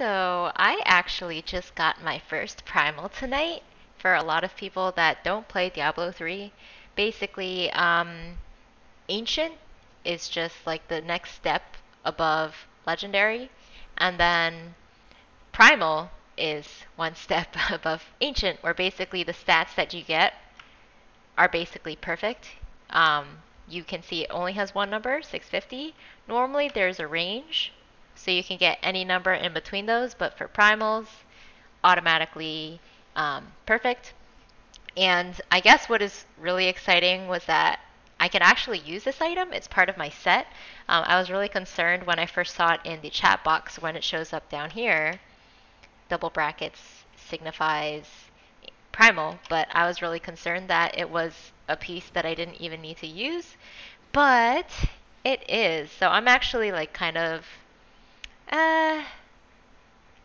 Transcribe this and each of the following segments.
So I actually just got my first primal tonight. For a lot of people that don't play Diablo 3, basically, um, Ancient is just like the next step above Legendary, and then Primal is one step above Ancient, where basically the stats that you get are basically perfect. Um, you can see it only has one number, 650. Normally there's a range, so you can get any number in between those, but for primals, automatically um, perfect. And I guess what is really exciting was that I can actually use this item. It's part of my set. Um, I was really concerned when I first saw it in the chat box when it shows up down here. Double brackets signifies primal, but I was really concerned that it was a piece that I didn't even need to use. But it is. So I'm actually like kind of uh,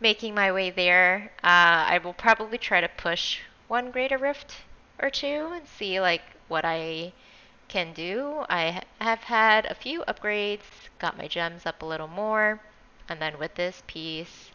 making my way there. Uh, I will probably try to push one greater rift or two and see like what I can do. I have had a few upgrades, got my gems up a little more, and then with this piece,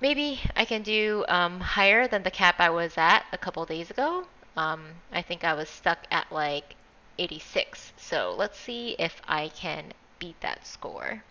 maybe I can do um, higher than the cap I was at a couple days ago. Um, I think I was stuck at like 86, so let's see if I can beat that score.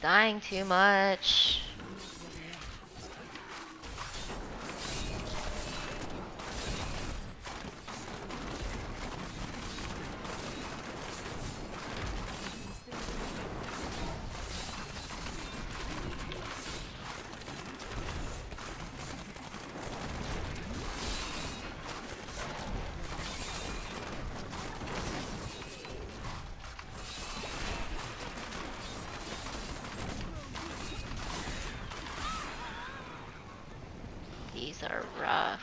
Dying too much. These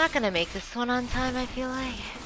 not gonna make this one on time, I feel like.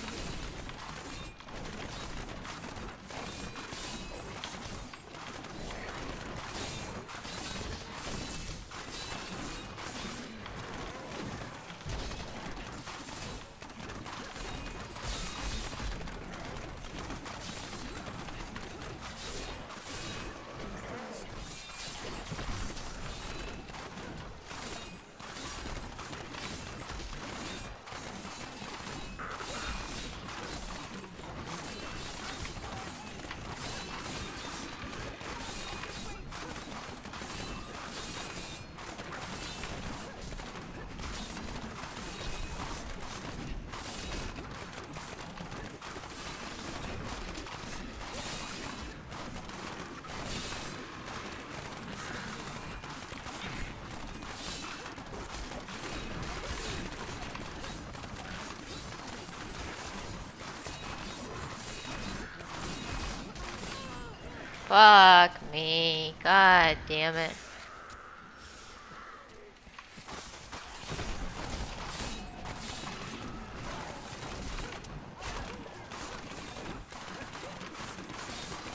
Fuck me. God damn it.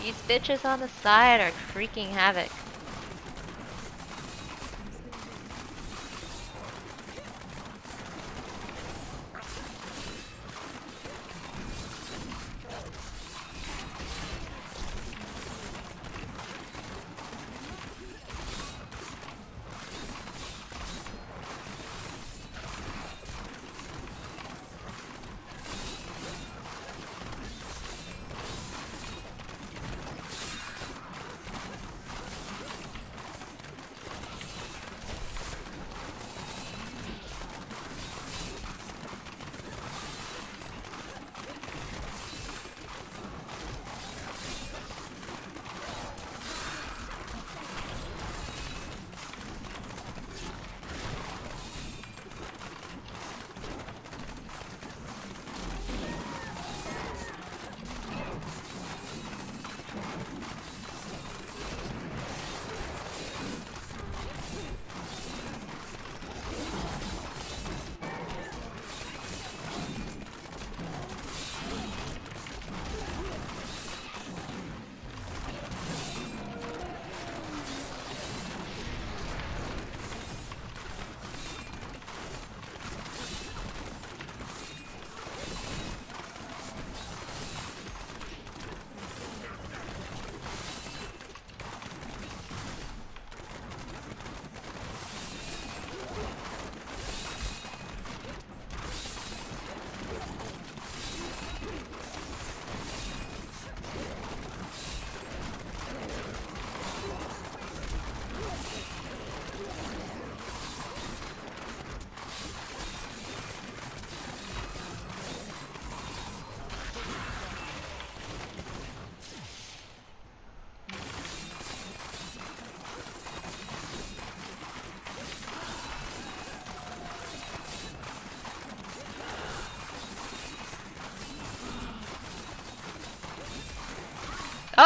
These bitches on the side are freaking havoc.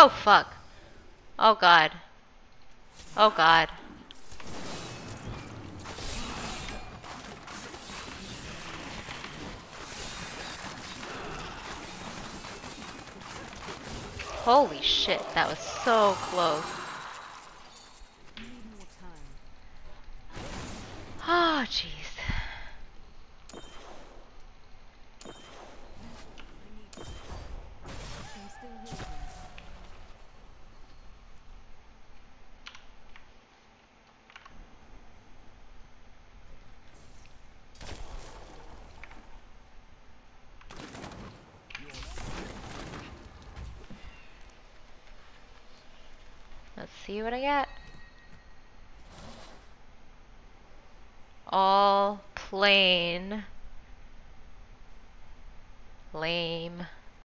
Oh, fuck. Oh, God. Oh, God. Holy shit, that was so close. Oh, jeez. Let's see what I get. All plain. Lame.